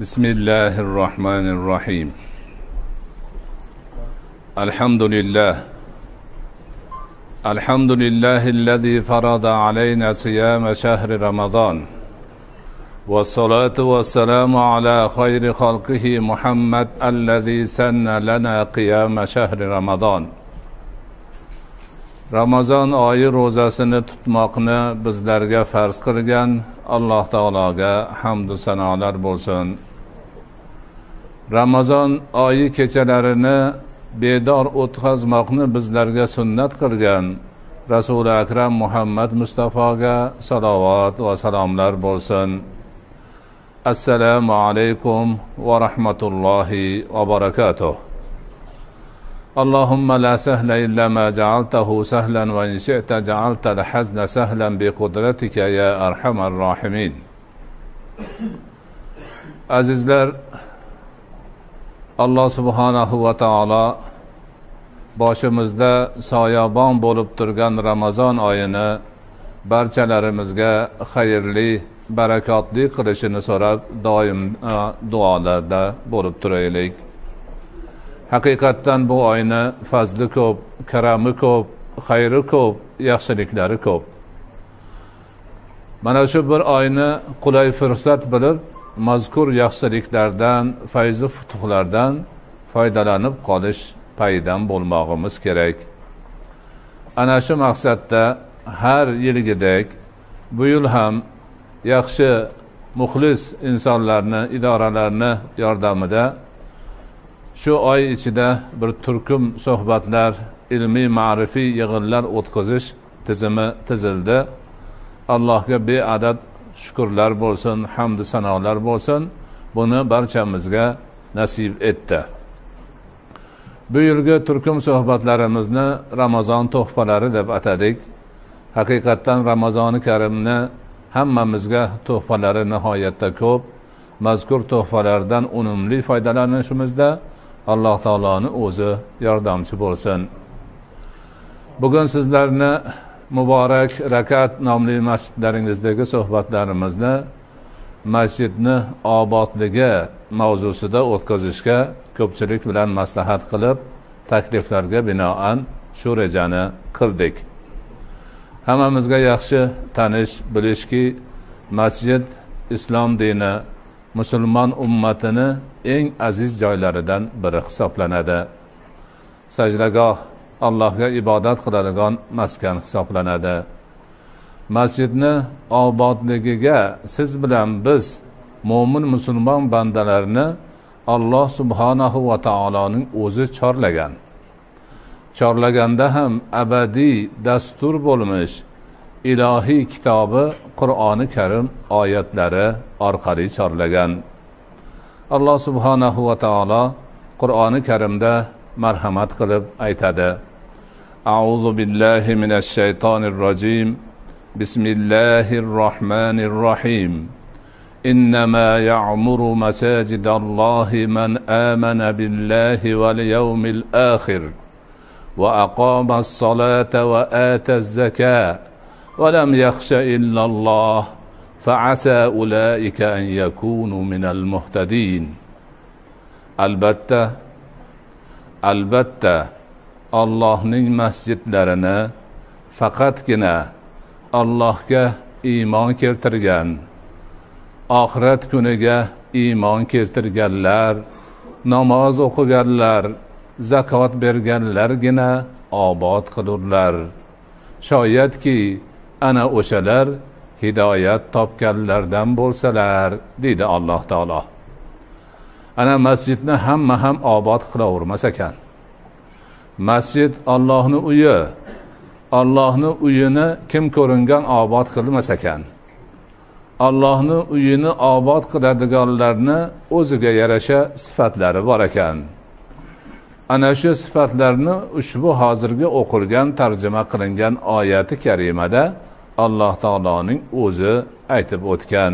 بسم الله الرحمن الرحيم الحمد لله الحمد لله الذي فرض علينا صيام شهر رمضان والصلاة والسلام على خير خلقه محمد الذي سن لنا قيام شهر رمضان ramazon oyi ro'zasini tutmoqni bizlarga farz qilgan alloh taologa hamdu sanolar bo'lsin ramazon oyi kechalarini bedor o'tkazmoqni bizlarga sunnat qilgan rasuli akram muhammad mustafoga salovat va salomlar bo'lsin assalomu alaykum va rahmatullohi va barakatuh اللهم لا سهل إلا ما جعلته سهلا وإن شئت جعلت الحزن سهلا بقدرتك يا أرحم الراحمين azizlar alloh subhanahu va taolo boshimizda soyabon bo'lib turgan ramazon oyini barchalarimizga xayrli barakotli qilishini so'rab doim e, duolarda bo'lib turaylik. Haqiqatdan bu oyni fazli ko'p karami ko'p xayri ko'p yaxshiliklari ko'p. Mana shu bir oyni qulay fursat bilib mazkur yaxshiliklardan fayzi futuhlardan foydalanib qolish paydan bo'lmog'imiz kerak. Ana shu maqsadda har yilgidek bu yil ham yaxshi muxlis insonlarni idoralarni yordamida shu oy ichida bir turkum suhbatlar ilmiy ma'rifiy yig'inlar o'tkazish tizimi tizildi. Allohga beadad shukurlar bo'lsin hamdu sanolar bo'lsin. Buni barchamizga nasib etdi. Bu yilgi turkum suhbatlarimizni ramazon tuhfalari deb atadik. Haqiqatdan ramazoni karimni hammamizga tuhfalari nihoyatda ko'p. Mazkur tuhfalardan unumli foydalanishimizda alloh taoloni o'zi yordamchi bo'lsin. Bugun sizlarni muborak rakat nomli masjidlaringizdagi suhbatlarimizni masjidni obodligi mavzusida o'tkazishga ko'pchilik bilan maslahat qilib takliflarga binoan shu rejani qildik. Hammamizga yaxshi tanish bilishki masjid islom dini musulmon ummatini eng aziz joylaridan biri hisoblanadi. Sajdagoh allohga ibodat qiladigan maskan hisoblanadi. Masjidni obodligiga siz bilan biz mo'min musulmon bandalarni alloh subhanahu va taoloning o'zi chorlagan. chorlaganda ham abadiy dastur bo'lmish ilohiy kitobi qur'oni karim oyatlari orqali chorlagan alloh subhanahu va taolo qur'oni karimda marhamat qilib aytadi أعوذ بالله من الشيطان الرجيم بسم الله الرحمن الرحيم إنما يعمر مساجد الله من آمن بالله واليوم الآخر وأقام الصلاة وآتى الزكاة ولم يخش إلا الله فعسى أولئك أن يكونوا من المهتدين البتة البتة allohning masjidlarini faqatgina allohga iymon keltirgan oxirat kuniga iymon keltirganlar namoz o'qiganlar zakot berganlargina obod qilurlar. Shoyatki ana o'shalar hidoyat topganlardan bo'lsalar deydi alloh taolo. Ana masjidni hamma ham obod qilavermas ekan. Masjid ollohni uyi ollohni uyini kim ko'ringan obod qilmas ekan. Ollohni uyini obod qiladiganlarni o'ziga yarasha sifatlari bor ekan. Ana shu sifatlarni ushbu hozirgi o'qilgan tarjima qilingan oyati karimada alloh taoloning o'zi aytib o'tgan.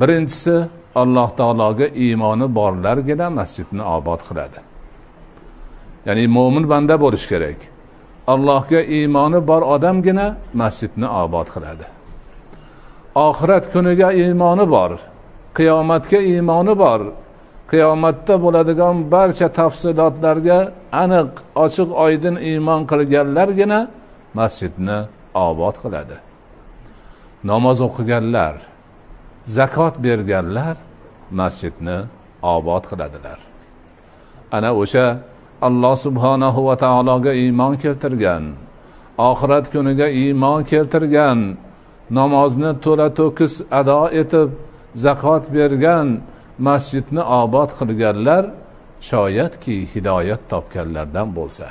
Birinchisi alloh taologa iymoni borlargina masjidni obod qiladi. Ya'ni mo'min banda bo'lishi kerak. Allohga iymoni bor odamgina masjidni obod qiladi. Oxirat kuniga iymoni bor qiyomatga iymoni bor qiyomatda bo'ladigan barcha tafsilotlarga aniq ochiq oydin iymon qilganlargina masjidni obod qiladi. Namoz o'qiganlar zakot berganlar masjidni obod qiladilar. Ana o'sha alloh subhanahu va taologa iymon keltirgan oxirat kuniga iymon keltirgan namozni to'la to'kis ado etib zakot bergan masjidni obod qilganlar shoyatki hidoyat topganlardan bo'lsa.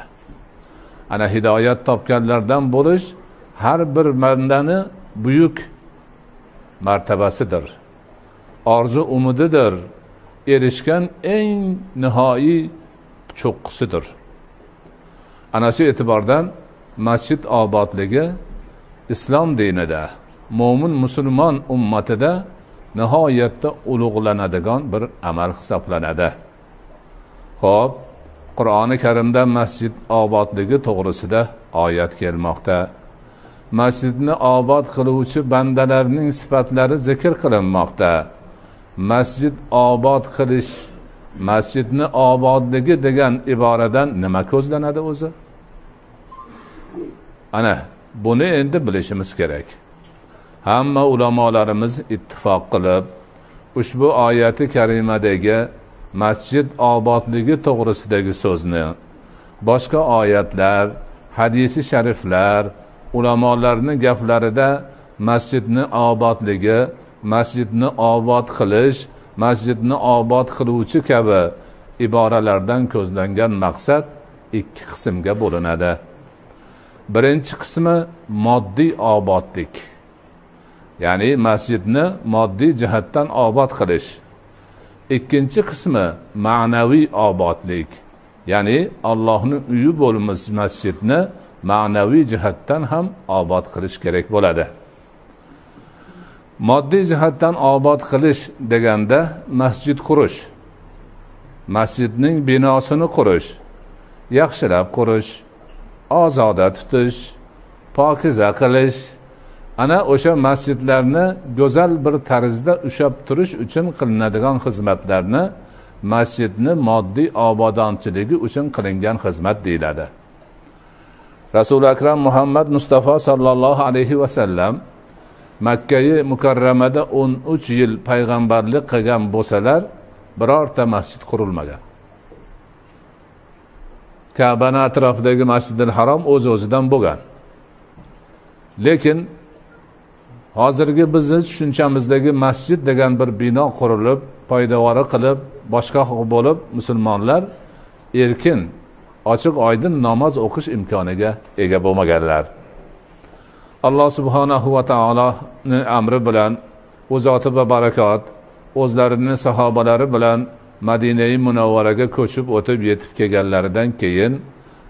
Ana hidoyat topganlardan bo'lish har bir bandani buyuk martabasidir orzu umididir erishgan eng nihoyiy cho'qqisidir. Ana shu e'tibordan masjid obodligi islom dinida mo'min musulmon ummatida nihoyatda ulug'lanadigan bir amal hisoblanadi. Ho'p qur'oni karimda masjid obodligi to'g'risida oyat kelmoqda. Masjidni obod qiluvchi bandalarning sifatlari zikr qilinmoqda. Masjid obod qilish masjidni obodligi degan iboradan nima ko'zlanadi o'zi? Ana buni endi bilishimiz kerak. Hamma ulamolarimiz ittifoq qilib ushbu oyati karimadagi masjid obodligi to'g'risidagi so'zni boshqa oyatlar hadisi shariflar ulamolarni gaplarida masjidni obodligi masjidni obod qilish masjidni obod qiluvchi kabi iboralardan ko'zlangan maqsad ikki qismga bo'linadi. Birinchi qismi moddiy obodlik. Ya'ni masjidni moddiy jihatdan obod qilish. Ikkinchi qismi ma'naviy obodlik. Ya'ni allohni uyi bo'lmiz masjidni ma'naviy jihatdan ham obod qilish kerak bo'ladi. Moddiy jihatdan obod qilish deganda masjid qurish. Masjidning binosini qurish yaxshilab qurish ozoda tutish pokiza qilish ana o'sha masjidlarni go'zal bir tarzda ushlab turish uchun qilinadigan xizmatlarni masjidni moddiy obodonchiligi uchun qilingan xizmat deyiladi. Rasuli akram muhammad mustafa sollallohu alayhi vasallam makkai mukarramada o'n uch yil payg'ambarlik qilgan bo'lsalar birorta masjid qurilmagan. Kabani atrofidagi masjidil harom o'z o'zidan bo'lgan. Lekin hozirgi bizni tushunchamizdagi masjid degan bir bino qurilib poydevori qilib boshqa bo'lib musulmonlar erkin ochiq oydin namoz o'qish imkoniga ega bo'lmaganlar. Alloh subhanahu va taoloni amri bilan u zoti va barakot o'zlarini sahobalari bilan madinai munavvaraga ko'chib o'tib yetib kelganlaridan keyin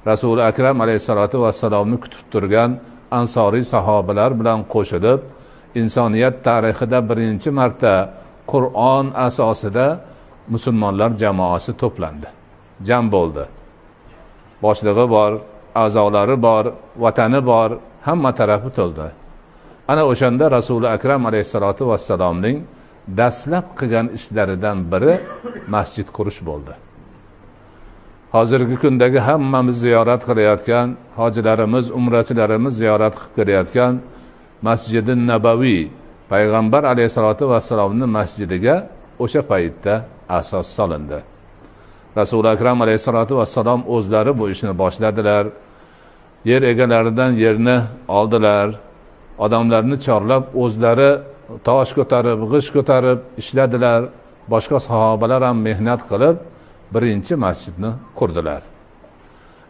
rasuli akram alayhissalotu vassalomni kutib turgan ansoriy sahobalar bilan qo'shilib insoniyat tarixida birinchi marta qur'on asosida musulmonlar jamoasi to'plandi. Jam bo'ldi. Boshlig'i bor a'zolari bor vatani bor hamma tarafi to'ldi. Ana o'shanda rasuli akram alayhissalotu vassalomning dastlab qilgan ishlaridan biri masjid qurish bo'ldi. Hozirgi kundagi hammamiz ziyorat qilayotgan hojilarimiz umrachilarimiz ziyorat qilib kelayotgan masjidi nabaviy payg'ambar alayhissalotu vassalomni masjidiga o'sha paytda asos solindi. Rasuli akram alayhissalotu vassalom o'zlari bu ishni boshladilar yer egalaridan yerni oldilar odamlarni chorlab o'zlari tosh ko'tarib g'isht ko'tarib ishladilar boshqa sahobalar ham mehnat qilib birinchi masjidni qurdilar.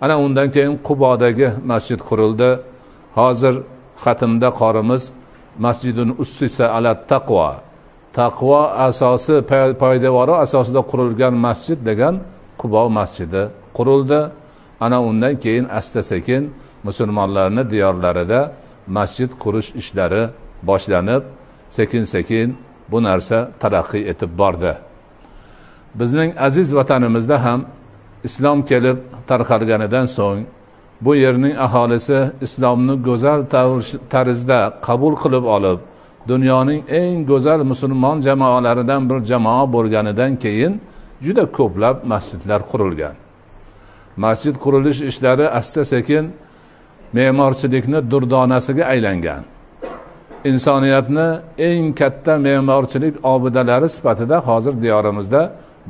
Ana undan keyin qubodagi masjid qurildi. Hozir xatmda qorimiz masjidun ussisa ala taqvo taqvo asosi poydevori asosida qurilgan masjid degan qubo masjidi qurildi. Ana undan keyin asta sekin musulmonlarni diyorlarida masjid qurish ishlari boshlanib sekin sekin bu narsa taraqqiy etib bordi. Bizning aziz vatanimizda ham islom kelib tarqalganidan so'ng bu yerning aholisi islomni go'zal tarzda qabul qilib olib dunyoning eng go'zal musulmon jamoalaridan bir jamoa bo'lganidan keyin juda ko'plab masjidlar qurilgan. Masjid qurilish ishlari asta sekin me'morchilikni durdonasiga aylangan. Insoniyatni eng katta me'morchilik obidalari sifatida hozir diyorimizda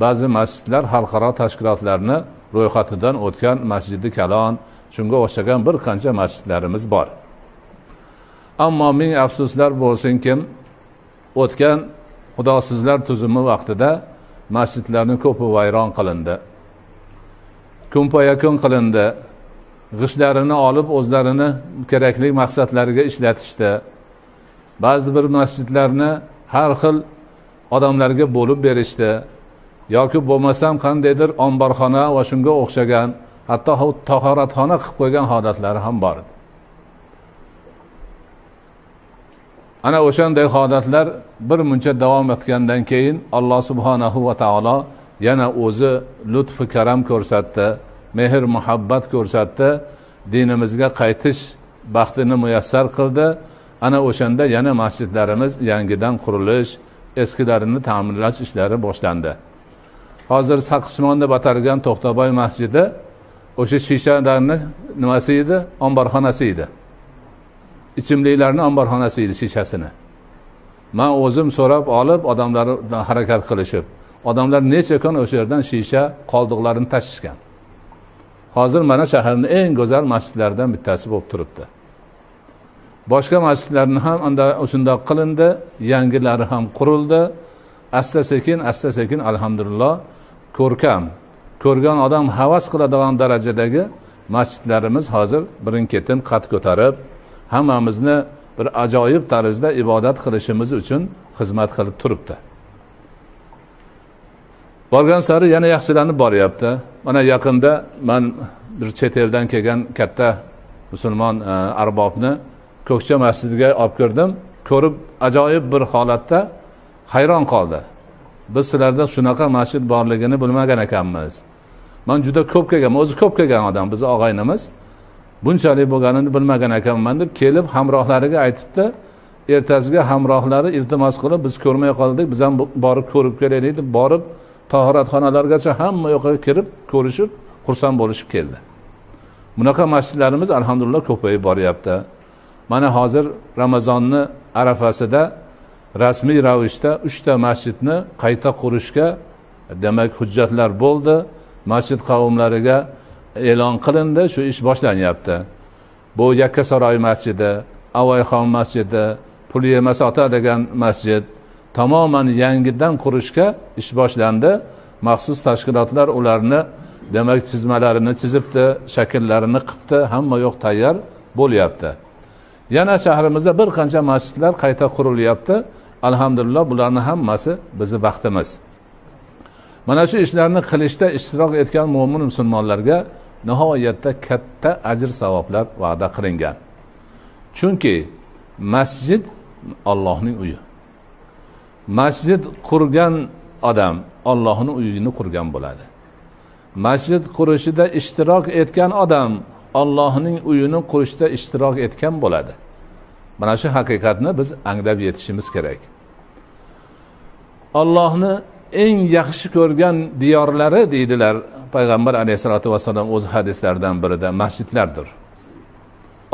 ba'zi masjidlar xalqaro tashkilotlarni ro'yxatidan o'tgan masjidi kalon shunga o'xshagan bir qancha masjidlarimiz bor. Ammo ming afsuslar bo'lsinkim o'tgan xudosizlar tuzumi vaqtida masjidlarni ko'pi vayron qilindi. Kunpayakun qilindi. G'ishtlarini olib o'zlarini kerakli maqsadlariga ishlatishdi. Ba'zi bir masjidlarni har xil odamlarga bo'lib berishdi. Yoki bo'lmasam qandaydir omborxona va shunga o'xshagan hatto tahoratxona qilib qo'ygan holatlari ham bor edi. Ana o'shanday holatlar bir muncha davom etgandan keyin alloh subhanahu va taolo yana o'zi lutfi karam ko'rsatdi mehr muhabbat ko'rsatdi dinimizga qaytish baxtini muyassar qildi. Ana o'shanda yana masjidlarimiz yangidan qurilish eskilarini ta'mirlash ishlari boshlandi. Hozir saqishmon deb atalgan to'xtaboy masjidi o'sha shishalarni nimasi edi? Omborxonasi edi. Ichimliklarni omborxonasi edi shishasini. Man o'zim so'rab olib odamlar harakat qilishib odamlar necha kun o'sha yerdan shisha qoldiqlarini tashishgan. Hozir mana shaharni eng go'zal masjidlaridan bittasi bo'lib turibdi. Boshqa masjidlarni ham shundoq qilindi yangilari ham qurildi. Asta sekin asta sekin alhamdulillah ko'rkam. Ko'rgan odam havas qiladigan darajadagi masjidlarimiz hozir birin ketin qad ko'tarib hammamizni bir ajoyib tarzda ibodat qilishimiz uchun xizmat qilib turibdi. Borgan sari yana yaxshilanib boryapti. Mana yaqinda man bir chet eldan kelgan katta musulmon e, arbobni ko'kcha masjidiga olib kirdim. Ko'rib ajoyib bir holatda hayron qoldi. Biz sizlarda shunaqa masjid borligini bilmagan ekanmiz. Man juda ko'p kelganman o'zi ko'p kelgan odam bizni og'aynimiz. Bunchalik bo'lganini bilmagan ekanman deb kelib hamrohlariga aytibdi. Ertasiga hamrohlari iltimos qilib biz ko'rmay qoldik biz ham borib ko'rib kelaylik deb borib tahoratxonalargacha hamma yoqqa kirib ko'rishib xursand bo'lishib keldi. Bunaqa masjidlarimiz alhamdulillah ko'payib boryapti. Mana hozir ramazonni arafasida rasmiy ravishda uchta masjidni qayta qurishga demak hujjatlar bo'ldi. Masjid qavmlariga e'lon qilindi shu ish boshlanyapti. Bu yakkasaroy masjidi avoyxon masjidi pul yemasa ota degan masjid tamoman yangidan qurishga ish boshlandi. Maxsus tashkilotlar ularni demak chizmalarini chizibdi shakllarini qilibdi hamma yoq tayyor bo'lyapti. Yana shahrimizda bir qancha masjidlar qayta qurilyapti. Alhamdulillah bularni hammasi bizni baxtimiz. Mana shu ishlarni qilishda ishtirok etgan mo'min musulmonlarga nihoyatda katta ajr savoblar va'da qilingan. Chunki masjid ollohning uyi. Masjid qurgan odam ollohni uyini qurgan bo'ladi. Masjid qurishida ishtirok etgan odam ollohning uyini qurishda ishtirok etgan bo'ladi. Mana shu haqiqatni biz anglab yetishimiz kerak. Ollohni eng yaxshi ko'rgan diyorlari deydilar payg'ambar alayhissalotu vassalom o'z hadislaridan birida masjidlardir.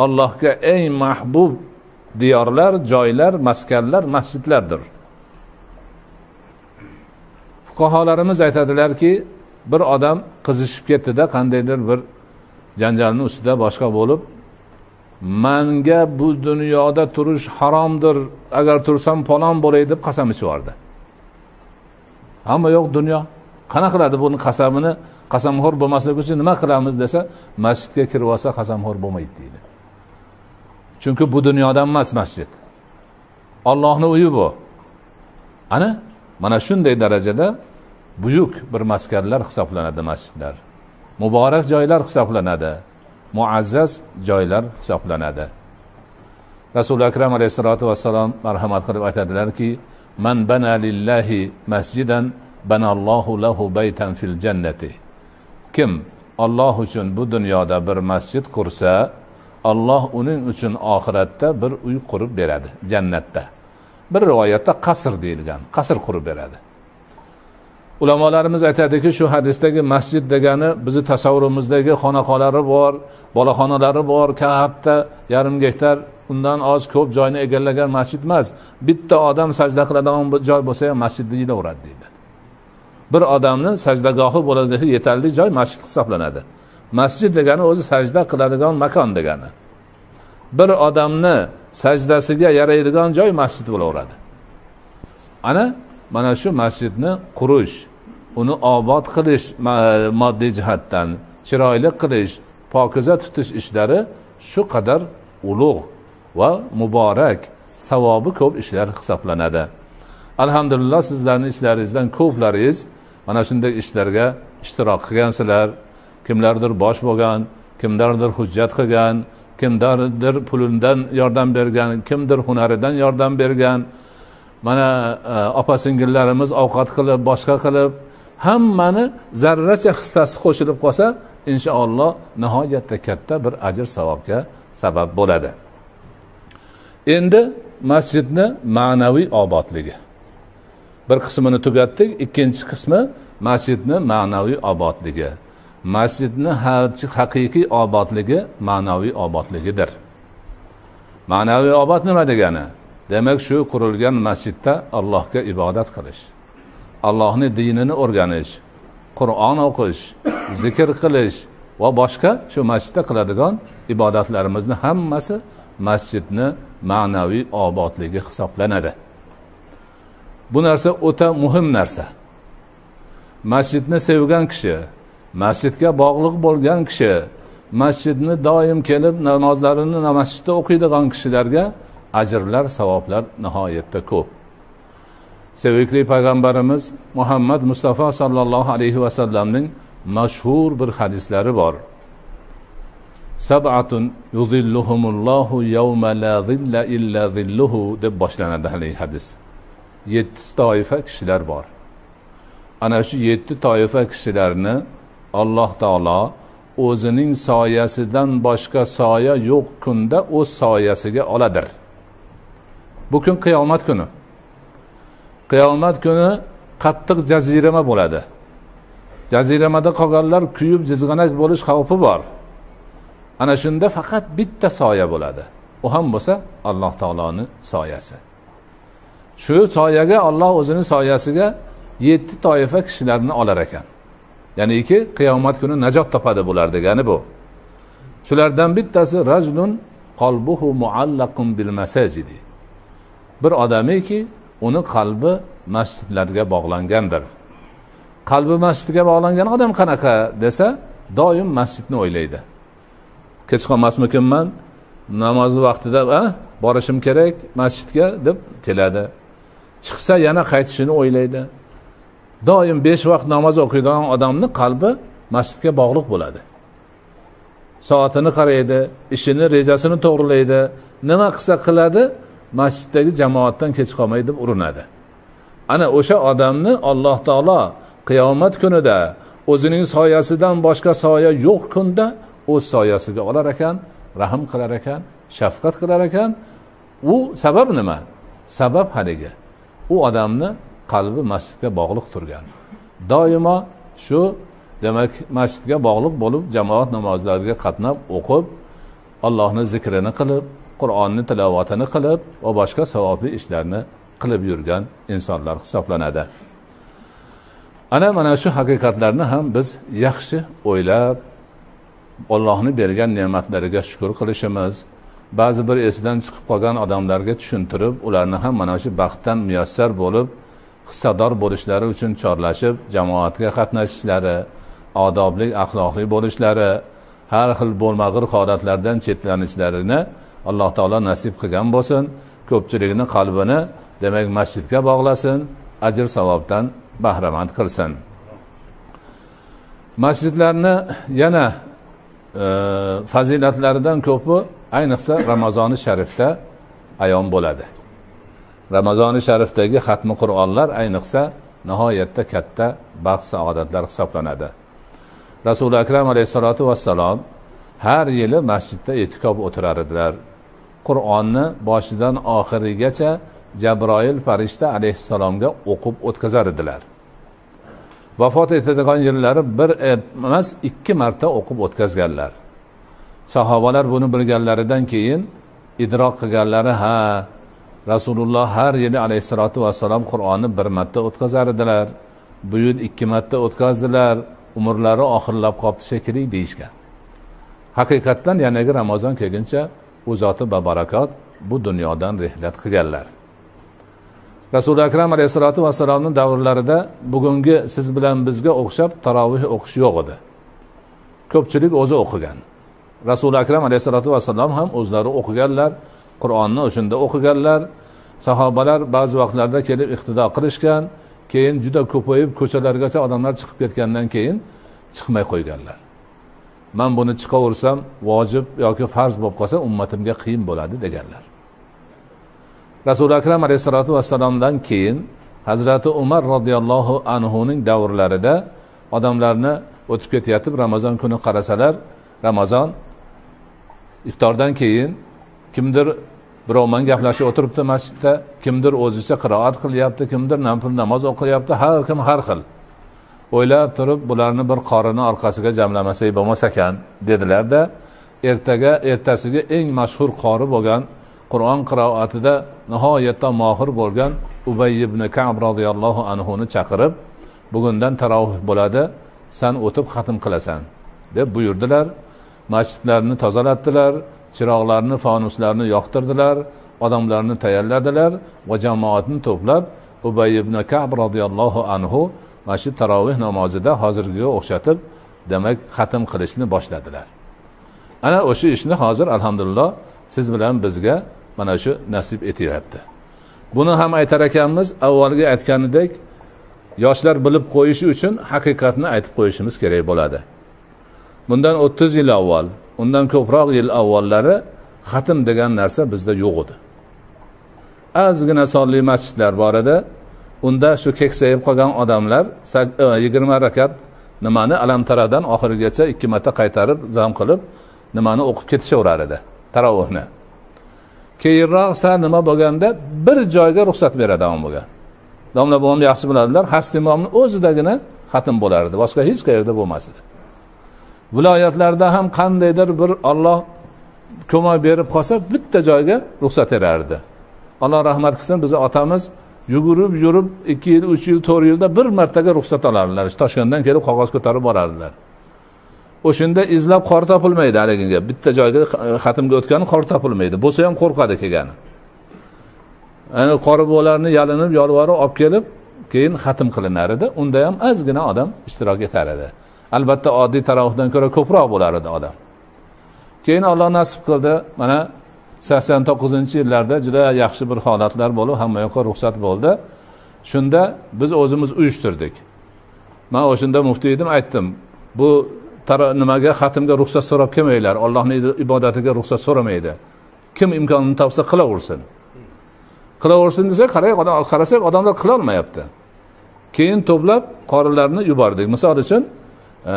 Allohga eng mahbub diyorlar joylar maskanlar masjidlardir. Fuqarolarimiz aytadilarki bir odam qizishib ketdida qandaydir bir janjalni ustida boshqa bo'lib manga bu dunyoda turish haromdir agar tursam falon bo'lay deb qasam ichib yubordi hamma yo'q dunyo. Qanaqa qiladi buni qasamini? Qasamxo'r bo'lmaslik uchun nima qilamiz desa masjidga kirib olsa qasamxo'r bo'lmaydi deydi. Chunki bu dunyodan emas masjid. Ollohni uyi bu. Ana mana shunday darajada buyuk bir maskanlar hisoblanadi masjidlar. Muborak joylar hisoblanadi. Muazzaz joylar hisoblanadi. Rasuli akram alayhissalotu vassalom marhamat qilib aytadilarki man bana lillahi masjidan banallohu lahu baytan fil jannati. Kim olloh uchun bu dunyoda bir masjid qursa olloh uning uchun oxiratda bir uy qurib beradi jannatda. Bir rivoyatda qasr deyilgan qasr qurib beradi. Ulamolarimiz aytadiki shu hadisdagi masjid degani bizni tasavvurimizdagi xonaqolari bor boloxonalari bor katta yarim gektar undan oz ko'p joyni egallagan masjid emas. Bitta odam sajda qiladigan joy bo'lsa ham masjid deyilaveradi deydi. Bir odamni sajdagohi bo'ladigan yetarli joy masjid hisoblanadi. Masjid degani o'zi sajda qiladigan makon degani. Bir odamni sajdasiga yaraydigan joy masjid bo'laveradi. Ana mana shu masjidni qurish uni obod qilish moddiy jihatdan chiroyli qilish pokiza tutish ishlari shu qadar ulug' va muborak savobi ko'p ishlar hisoblanadi. Alhamdulillah sizlarni ishlaringizdan ko'plaringiz mana shunday ishlarga ishtirok qilgansizlar kimlardir bosh bo'lgan kimlardir hujjat qilgan kimlardir pulidan yordam bergan kimdir hunaridan yordam bergan. Mana e, opa singillarimiz ovqat qilib boshqa qilib hammani zarracha hissasi qo'shilib qolsa inshaalloh nihoyatda katta bir ajr savobga sabab bo'ladi. Endi masjidni ma'naviy obodligi bir qismini tugatdik ikkinchi qismi masjidni ma'naviy obodligi masjidni haqiqiy obodligi ma'naviy obodligidir ma'naviy obod nima degani? Demak shu qurilgan masjidda allohga ibodat qilish allohni dinini o'rganish qur'on o'qish zikr qilish va boshqa shu masjidda qiladigan ibodatlarimizni hammasi masjidni ma'naviy obodligi hisoblanadi. Bu narsa o'ta muhim narsa. Masjidni sevgan kishi masjidga bog'liq bo'lgan kishi masjidni doim kelib namozlarini masjidda o'qiydigan kishilarga ajrlar savoblar nihoyatda ko'p. Sevikli payg'ambarimiz muhammad mustafa sollallohu alayhi vasallamning mashhur bir hadislari bor. Sabatun yuzilluhumullohu yawma la zilla illa zilluhu deb boshlanadi haligi hadis. Yetti toifa kishilar bor. Ana shu yetti toifa kishilarni alloh taolo o'zining soyasidan boshqa soya yo'q kunda o'z soyasiga oladir. Bu kun qiyomat kuni. Qiyomat kuni qattiq jazirama bo'ladi. Jaziramada qolganlar kuyib jizg'anak bo'lish xavfi bor. Ana shunda faqat bitta soya bo'ladi. U ham bo'lsa alloh taoloni soyasi. Shu soyaga olloh o'zini soyasiga yetti toifa kishilarni olar ekan. Ya'niki qiyomat kuni najot topadi bular degani bu. Shulardan bittasi rajlun qalbuhu muallaqun bil masajidi. Bir odamiki uni qalbi masjidlarga bog'langandir. Qalbi masjidga bog'langan odam qanaqa desa doim masjidni o'ylaydi. Kech qolmasmikinman? Namozni vaqtida a borishim kerak masjidga deb keladi. Chiqsa yana qaytishini o'ylaydi. Doim besh vaqt namoz o'qiydigan odamni qalbi masjidga bog'liq bo'ladi. Soatini qaraydi ishini rejasini to'g'rilaydi nima qilsa qiladi masjiddagi jamoatdan kech qolmay deb urinadi. Ana o'sha odamni alloh taolo qiyomat kunida o'zining soyasidan boshqa soya yo'q kunda o'z soyasiga olar ekan rahm qilar ekan shafqat qilar ekan. U sabab nima? Sabab haligi. U odamni qalbi masjidga bog'liq turgan. Doimo shu demak masjidga bog'liq bo'lib jamoat namozlariga qatnab o'qib allohni zikrini qilib qur'onni tilovatini qilib va boshqa savobli ishlarni qilib yurgan insonlar hisoblanadi. Ana mana shu haqiqatlarni ham biz yaxshi o'ylab ollohni bergan ne'matlariga shukur qilishimiz. Ba'zi bir esidan chiqib qolgan odamlarga tushuntirib ularni ham mana shu baxtdan muyassar bo'lib hissador bo'lishlari uchun chorlashib jamoatga qatnashishlari odobli axloqli bo'lishlari har xil bo'lmag'ir holatlardan chetlanishlarini alloh taolo nasib qilgan bo'lsin. Ko'pchilikni qalbini demak masjidga bog'lasin ajr savobdan bahramand qilsin. Masjidlarni yana fazilatlaridan ko'pi ayniqsa ramazoni sharifda ayon bo'ladi. Ramazoni sharifdagi xatmi qur'onlar ayniqsa nihoyatda katta baxt saodatlar hisoblanadi. Rasuli akram alayhissalotu vassalom har yili masjidda e'tikob o'tirar edilar. Qur'onni boshidan oxirigacha jabroil farishta alayhissalomga o'qib o'tkazar edilar. Vafot etadigan yillari bir emas ikki marta o'qib o'tkazganlar. Sahobalar buni bilganlaridan keyin idrok qilganlari ha rasululloh har yili alayhissalotu vassalom qur'onni bir marta o'tkazar edilar bu yil ikki marta o'tkazdilar umrlari oxirlab qolibdi shekilli deyishgan. Haqiqatdan yanagi ramazon kelguncha u zoti babarakot bu dunyodan rehlat qilganlar. Rasuli akram alayhissalotu vassalomni davrlarida bugungi siz bilan bizga o'xshab taroveh o'qish yo'q edi. Ko'pchilik o'zi o'qigan. Rasuli akram alayhissalotu vassalom ham o'zlari o'qiganlar qur'onni o'shanda o'qiganlar. Sahobalar ba'zi vaqtlarda kelib iqtido qilishgan keyin juda ko'payib ko'chalargacha odamlar chiqib ketgandan keyin chiqmay qo'yganlar. Man buni chiqaversam vojib yoki farz bo'lib qolsa ummatimga qiyin bo'ladi deganlar. Rasuli akram alayhissalotu vassalomdan keyin hazrati umar roziyallohu anhuning davrlarida odamlarni o'tib ketayotib ramazon kuni qarasalar ramazon iftordan keyin kimdir birov bilan gaplashib o'tiribdi masjidda kimdir o'zicha qiroat qilyapti kimdir nafl namoz o'qiyapti har kim har xil. O'ylab turib bularni bir qorini orqasiga jamlamasak bo'lmas ekan dedilarda ertaga ertasiga eng mashhur qori bo'lgan qur'on qiroatida nihoyatda mohir bo'lgan ubay ibn kab roziyallohu anhuni chaqirib bugundan tarovih bo'ladi san o'tib xatm qilasan deb buyurdilar. Masjidlarni tozalatdilar chiroqlarni fonuslarni yoqtirdilar odamlarni tayyorladilar va jamoatni to'plab ubay ibn kab roziyallohu anhu mana shu taroveh namozida hozirgiga o'xshatib demak xatm qilishni boshladilar. Ana o'sha ishni hozir alhamdulillah siz bilan bizga mana shu nasib etyapti. Buni ham aytar ekanmiz avvalgi aytganidek yoshlar bilib qo'yishi uchun haqiqatni aytib qo'yishimiz kerak bo'ladi. Bundan o'ttiz yil avval undan ko'proq yil avvallari xatm degan narsa bizda yo'q edi. Ozgina sonli masjidlar bor edi. Unda shu keksayib qolgan odamlar e, yigirma rakat nimani alamtaradan oxirigacha ikki marta qaytarib zam qilib nimani o'qib ketishaverar edi. Tarovihni keyinroq sal nima bo'lganda bir joyga ruxsat beradigan bo'lgan domla bobom yaxshi biladilar. Hasni imomni o'zidagina xatm bo'lar edi boshqa hech qayerda bo'lmas edi viloyatlarda ham qandaydir bir olloh ko'mak berib qolsa bitta joyga ruxsat berardi. Alloh rahmat qilsin bizni otamiz yugurib yurib ikki yil uch yil to'rt yilda bir martaga ruxsat olardilar. Toshkentdan kelib qog'oz ko'tarib borardilar. O'shanda izlab qor topilmaydi haligiga bitta joyga e, xatmga o'tgani qor topilmaydi. Bo'lsa ham qo'rqadi kelgani. Ana qori buvalarni yalinib yolvorib olib kelib keyin xatm qilinar edi. Unda ham ozgina odam ishtirok etar edi. Albatta oddiy tarovihdan ko'ra ko'proq bo'lar edi odam. Keyin olloh nasib qildi mana sakson to'qqizinchi yillarda juda yaxshi bir holatlar bo'lib hamma yoqqa ruxsat bo'ldi. Shunda biz o'zimiz uyushtirdik. Man o'shanda muftiy edim aytdim bu nimaga xatmga ruxsat so'rab kelmanglar. Ollohni ibodatiga ruxsat so'ramaydi. Kim imkonini topsa qilaversin. Qilaversin desa qarang qarasak odamlar qilolmayapti. Keyin to'plab qorilarni yubordik. Misol uchun e,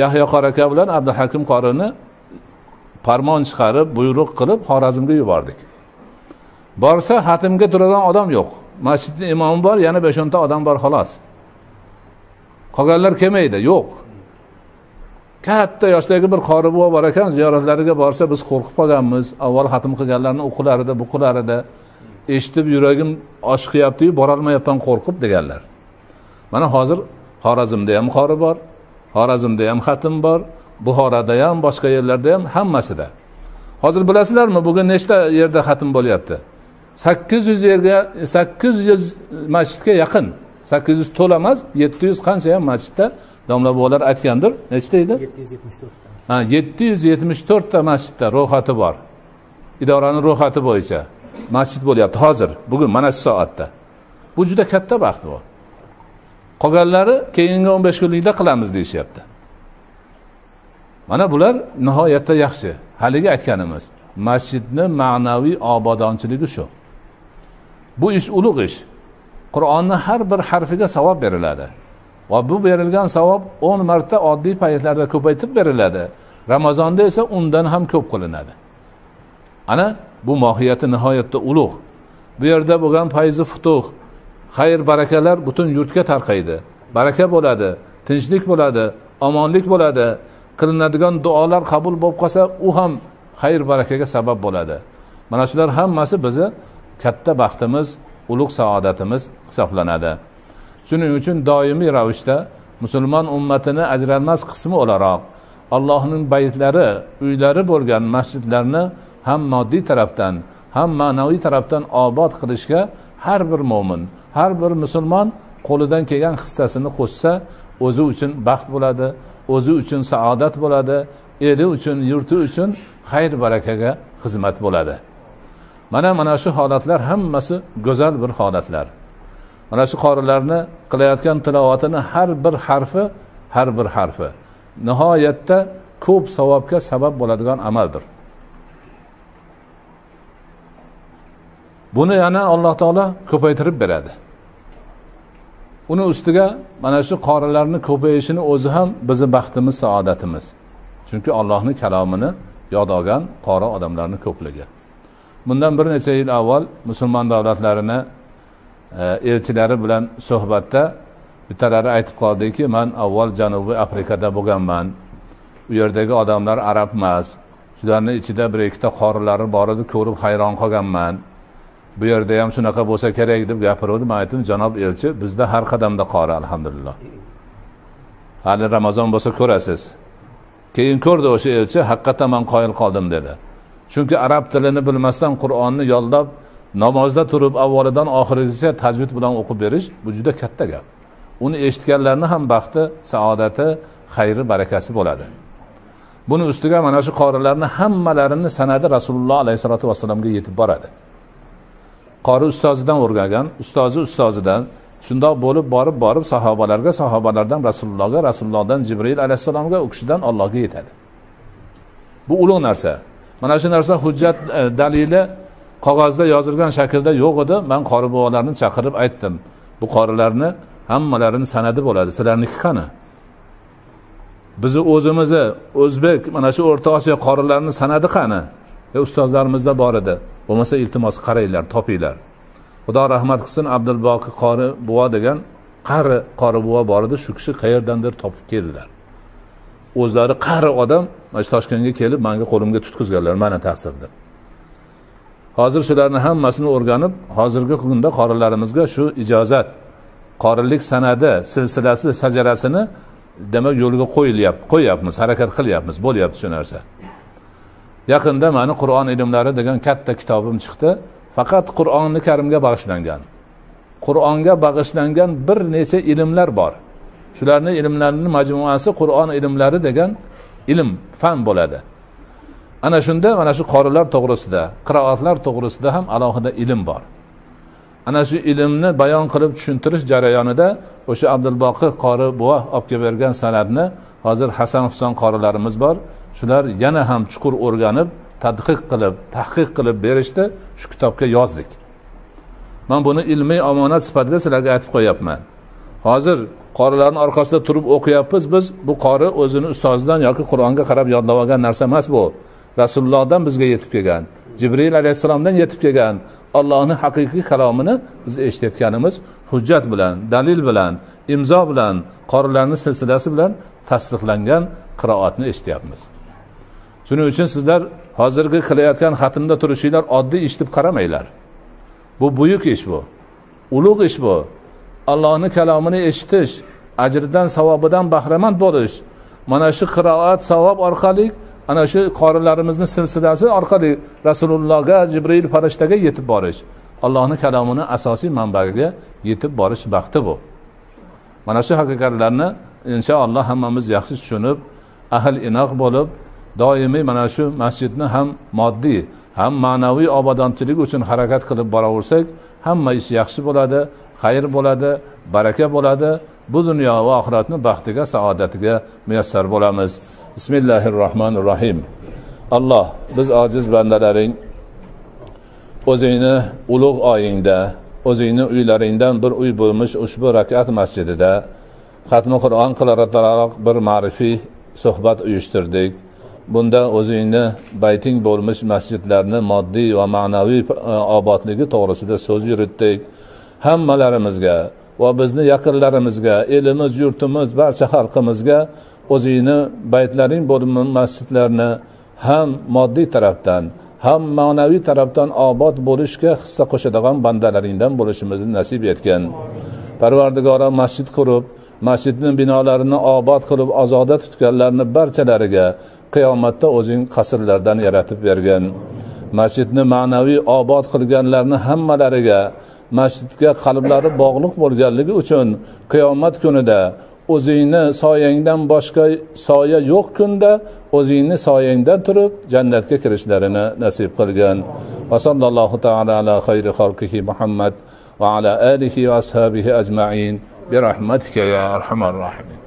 yahyo qori aka bilan abduhakim qorini farmon chiqarib buyruq qilib xorazmga yubordik. Borsa xatmga turadigan odam yo'q. Masjidni imomi bor yana besh o'nta odam bor xolos. Qolganlar kelmaydi yo'q. Katta yoshdagi bir qori buva bor ekan ziyoratlariga borsa biz qo'rqib qolganmiz. Avval xatm qilganlarni o'qilar edi edi eshitib yuragim oshiqyaptiyu borolmayapman qo'rqib deganlar. Mana hozir xorazmda ham qori bor xorazmda ham xatm bor buxoroda ham boshqa yerlarda ham hammasida. Hozir bilasizlarmi bugun nechta yerda xatm bo'lyapti? Sakkiz yuz yerga sakkiz yuz masjidga yaqin sakkiz yuz to'la emas yetti yuz qancha ham masjidda domla buvalar aytgandir. Nechta edi? Yetti yuz yetmish to'rtta. Ha yetti yuz yetmish to'rtta masjidda ro'yxati bor. Idorani ro'yxati bo'yicha masjid bo'lyapti. Hozir bugun mana shu soatda. Bu juda katta baxt bu. Qolganlari keyingi o'n besh kunlikda qilamiz deyishyapti. Mana bular nihoyatda yaxshi. Haligi aytganimiz masjidni ma'naviy obodonchiligi shu. Bu ish ulug' ish. Qur'onni har bir harfiga savob beriladi va bu berilgan savob o'n marta oddiy paytlarda ko'paytib beriladi. Ramazonda esa undan ham ko'p qilinadi. Ana bu mohiyati nihoyatda ulug' bu yerda bo'lgan fayzi futuh. Xayr barakalar butun yurtga tarqaydi. Baraka bo'ladi tinchlik bo'ladi omonlik bo'ladi. Qilinadigan duolar qabul bo'lib qolsa u ham xayr barakaga sabab bo'ladi. Mana shular hammasi bizni katta baxtimiz ulug' saodatimiz hisoblanadi. Shuning uchun doimiy ravishda musulmon ummatini ajralmas qismi o'laroq allohning baytlari uylari bo'lgan masjidlarni ham moddiy tarafdan ham ma'naviy tarafdan obod qilishga har bir mo'min har bir musulmon qo'lidan kelgan hissasini qo'shsa o'zi uchun baxt bo'ladi o'zi uchun saodat bo'ladi eli uchun yurti uchun xayr barakaga xizmat bo'ladi. Mana mana shu holatlar hammasi go'zal bir holatlar. Mana shu qorilarni qilayotgan tilovatini har bir harfi har bir harfi. Nihoyatda ko'p savobga sabab bo'ladigan amaldir. Buni yana alloh taolo ko'paytirib beradi. Uni ustiga mana shu qorilarni ko'payishini o'zi ham bizni baxtimiz saodatimiz. Chunki allohni kalomini yod olgan qori odamlarni ko'pligi. Bundan bir necha yil avval musulmon davlatlarini E, elchilari bilan suhbatda bittalari aytib qoldiki man avval janubiy afrikada bo'lganman. U yerdagi odamlar arab emas. Shularni ichida bir ikkita qorilari bor edi ko'rib hayron qolganman. Bu yerda ham shunaqa bo'lsa kerak? deb gapiruvdi man aytdim janob elchi bizda har qadamda qori alhamdulillah. Hali ramazon bo'lsa ko'rasiz. Keyin ko'rdi o'sha elchi haqiqatdan man qoyil qoldim dedi. Chunki arab tilini bilmasdan qur'onni yollab namozda turib avvalidan oxirigacha tajvid bilan o'qib berish bu juda katta gap. Uni eshitganlarni ham baxti saodati xayri barakasi bo'ladi. Buni ustiga mana shu qorilarni hammalarini sanadi rasululloh alayhissalotu vassalomga yetib boradi. Qori ustozidan o'rgangan ustozi ustozidan shundoq bo'lib borib borib sahobalarga sahobalardan rasulullohga rasulullohdan jibril alayhissalomga u kishidan allohga yetadi. Bu ulug' narsa. Mana shu narsa hujjat e, dalili qog'ozda yozilgan shaklda yo'q edi. Man qori bobolarni chaqirib aytdim. Bu qorilarni hammalarini sanadi bo'ladi. Sizlarniki qani? Bizni o'zimizni o'zbek mana shu o'rta osiyo qorilarini sanadi qani? E, ustozlarimizda bor edi. Bo'lmasa iltimos qaranglar topinglar. Xudo rahmat qilsin abdulboqi qori buva degan qari qori buva bor edi. Shu kishi qayerdandir topib keldilar. O'zlari qari odam mana shu toshkentga kelib manga qo'limga tutqizganlar. Mana taqsir deb hozir shularni hammasini o'rganib hozirgi kunda qorilarimizga shu ijozat qorilik sanadi silsilasi sajarasini demak yo'lga qo'yilyapti qo'yyapmiz harakat qilyapmiz bo'lyapti shu narsa. Yaqinda mani qur'on ilmlari degan katta kitobim chiqdi. Faqat qur'oni karimga bag'ishlangan. Qur'onga bag'ishlangan bir necha ilmlar bor. Shularni ilmlarini majmuasi qur'on ilmlari degan ilm fan bo'ladi. Ana shunda mana shu qorilar to'g'risida qiroatlar to'g'risida ham alohida ilm bor. Ana shu ilmni bayon qilib tushuntirish jarayonida o'sha abdulboqi qori buva olib kelib bergan san'atni hozir hasan husan qorilarimiz bor. Shular yana ham chuqur o'rganib tadqiq qilib tahqiq qilib berishdi. Shu kitobga yozdik. Man buni ilmiy omonat sifatida sizlarga aytib qo'yyapman hozir qorilarni orqasida turib o'qiyapmiz biz. Bu qori o'zini ustozidan yoki qur'onga qarab yodlab olgan narsa emas bu. Rasulullohdan bizga yetib kelgan jibril alayhissalomdan yetib kelgan allohni haqiqiy kalomini biz eshitayotganimiz hujjat bilan dalil bilan imzo bilan qorilarni silsilasi bilan tasdiqlangan qiroatni eshityapmiz. Shuning uchun sizlar hozirgi qilayotgan xatmda turishinglar oddiy ish deb qaramanglar. Bu buyuk ish bu ulug' ish bu. Allohni kalomini eshitish ajridan savobidan bahramand bo'lish mana shu qiroat savob orqali ana shu qorilarimizni silsilasi orqali rasulullohga jibril farishtaga yetib borish. Allohni kalomini asosiy manbaiga yetib borish baxti bu. Mana shu haqiqatlarni inshaalloh hammamiz yaxshi tushunib ahil inoq bo'lib doimiy mana shu masjidni ham moddiy ham ma'naviy obodonchilik uchun harakat qilib boraversak hamma ish yaxshi bo'ladi xayr bo'ladi baraka bo'ladi. Bu dunyo va oxiratni baxtiga saodatiga muyassar bo'lamiz. Bismillahi rohmanir rohim alloh biz ojiz bandalaring o'zingni ulug' oyingda o'zingni uylaringdan bir uy bo'lmish ushbu rakat masjidida xatmi qur'on qilaroq bir ma'rifiy suhbat uyushtirdik. Bunda o'zingni bayting bo'lmish masjidlarni moddiy va ma'naviy e, obodligi to'g'risida so'z yuritdik. Hammalarimizga va bizni yaqinlarimizga elimiz yurtimiz barcha xalqimizga o'zingni baytlaring bo'lgan masjidlarni ham moddiy tarafdan ham ma'naviy tarafdan obod bo'lishga hissa qo'shadigan bandalaringdan bo'lishimizni nasib etgin. Parvardigora masjid qurib masjidni binolarini obod qilib ozoda tutganlarni barchalariga qiyomatda o'zing qasrlardan yaratib bergin. Masjidni ma'naviy obod qilganlarni hammalariga masjidga qalblari bog'liq bo'lganligi uchun qiyomat kunida o'zingni soyangdan boshqa soya yo'q kunda o'zingni soyangdan turib jannatga kirishlarini nasib qilgin va sallallohu taala ala xayri xalqihi muhammad va ala alihi va ashabihi ajmain برحمتك يا ارحم الراحمين